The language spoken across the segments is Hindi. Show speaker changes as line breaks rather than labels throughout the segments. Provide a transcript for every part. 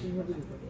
今天이들더 라.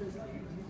system.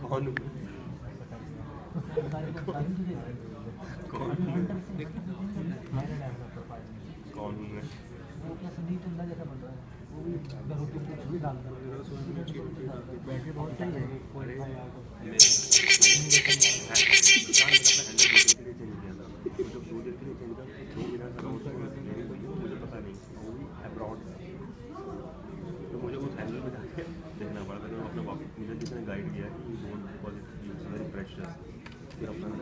कौन हूँ कौन हूँ मैं
वो क्या संदीप चंदा जैसा बन रहा है बैटरी बहुत सही है
मैंने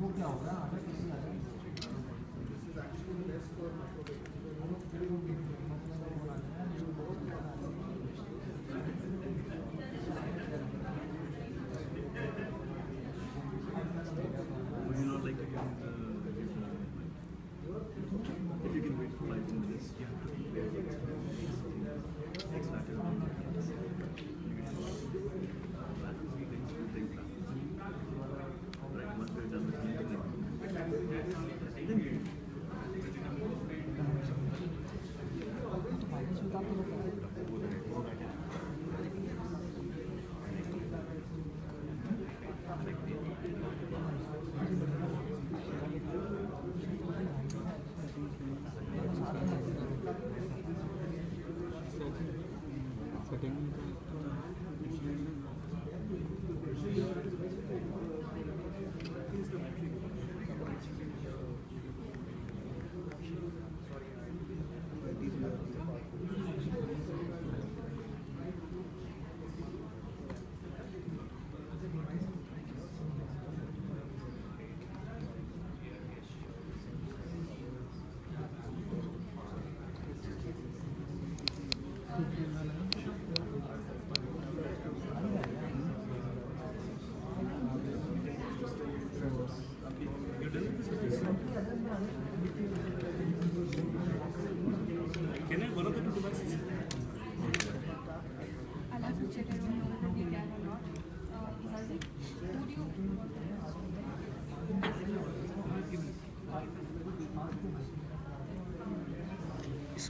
वो क्या होगा आटा किसी आटा
Thank you.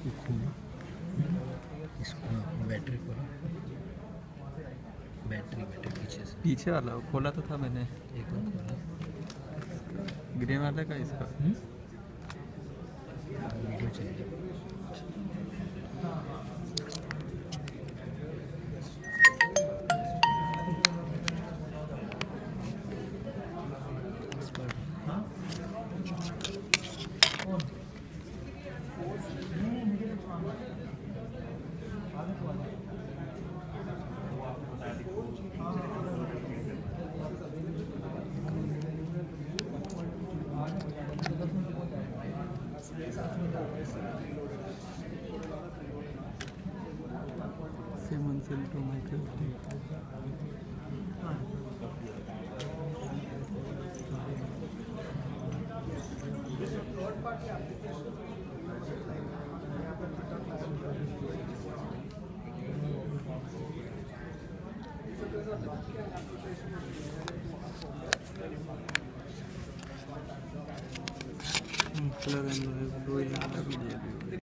इसको खोलो इसको बैटरी खोलो बैटरी बैटरी पीछे से।
पीछे वाला खोला तो था मैंने
एक बार खोला।
ग्रे वाला का इसका?
वीडियो चल
to Michael. Plug and blue यहाँ भी दिया